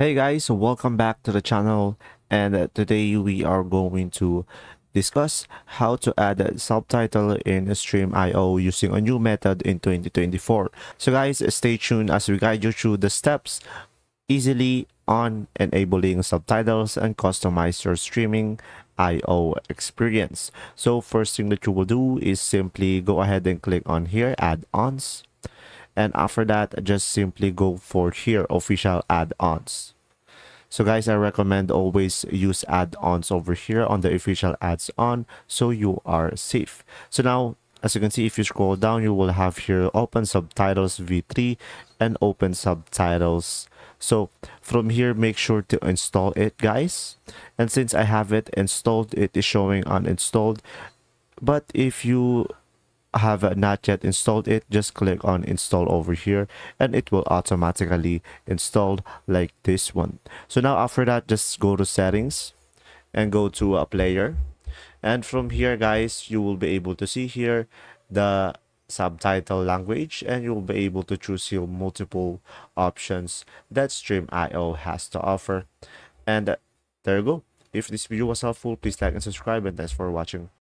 Hey guys, welcome back to the channel and uh, today we are going to discuss how to add a subtitle in Stremio using a new method in 2024. So guys, stay tuned as we guide you through the steps easily on enabling subtitles and customize your streaming IO experience. So first thing that you will do is simply go ahead and click on here add-ons and after that just simply go for here official add-ons. So guys i recommend always use add-ons over here on the official ads on so you are safe. So now as you can see if you scroll down you will have here open subtitles v3 and open subtitles. So from here make sure to install it guys. And since i have it installed it is showing uninstalled. But if you have not yet installed it just click on install over here and it will automatically install like this one. So now after that just go to settings and go to a player. And from here guys you will be able to see here the subtitle language and you'll be able to choose your multiple options that Stremio has to offer. And there you go. If this video was helpful please like and subscribe and thanks for watching